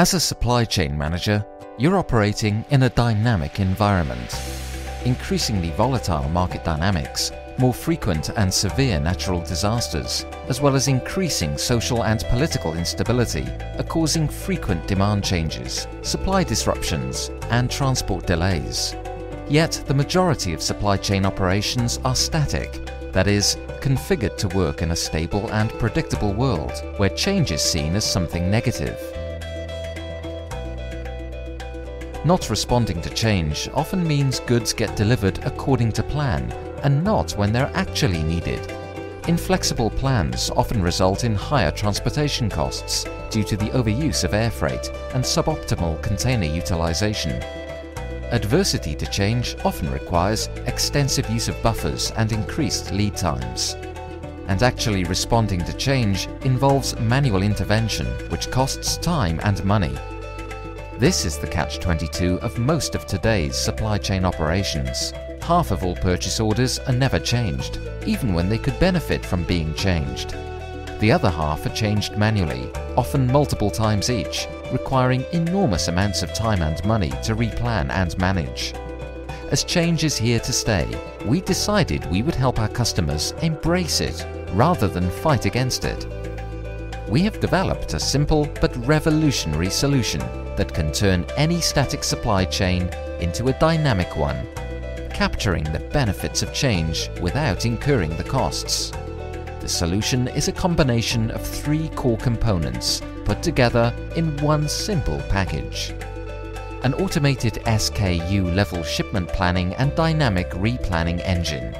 As a supply chain manager, you're operating in a dynamic environment. Increasingly volatile market dynamics, more frequent and severe natural disasters, as well as increasing social and political instability are causing frequent demand changes, supply disruptions and transport delays. Yet the majority of supply chain operations are static, that is, configured to work in a stable and predictable world where change is seen as something negative. Not responding to change often means goods get delivered according to plan and not when they're actually needed. Inflexible plans often result in higher transportation costs due to the overuse of air freight and suboptimal container utilization. Adversity to change often requires extensive use of buffers and increased lead times. And actually responding to change involves manual intervention, which costs time and money. This is the catch-22 of most of today's supply chain operations. Half of all purchase orders are never changed, even when they could benefit from being changed. The other half are changed manually, often multiple times each, requiring enormous amounts of time and money to replan and manage. As change is here to stay, we decided we would help our customers embrace it rather than fight against it. We have developed a simple but revolutionary solution that can turn any static supply chain into a dynamic one, capturing the benefits of change without incurring the costs. The solution is a combination of three core components put together in one simple package. An automated SKU level shipment planning and dynamic replanning engine.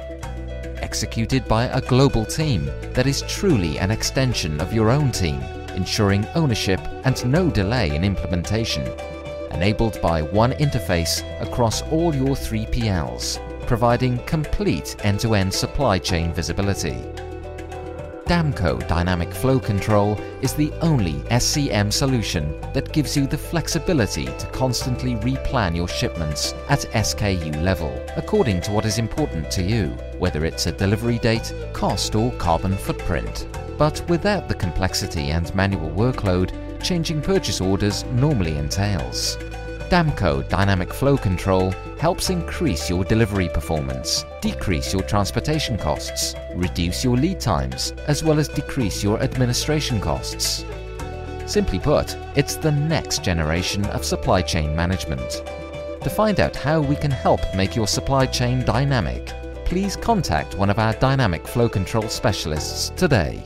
Executed by a global team that is truly an extension of your own team ensuring ownership and no delay in implementation. Enabled by one interface across all your 3PLs, providing complete end-to-end supply chain visibility. Damco Dynamic Flow Control is the only SCM solution that gives you the flexibility to constantly replan your shipments at SKU level, according to what is important to you, whether it's a delivery date, cost or carbon footprint but without the complexity and manual workload changing purchase orders normally entails. Damco Dynamic Flow Control helps increase your delivery performance, decrease your transportation costs, reduce your lead times, as well as decrease your administration costs. Simply put, it's the next generation of supply chain management. To find out how we can help make your supply chain dynamic, please contact one of our Dynamic Flow Control specialists today.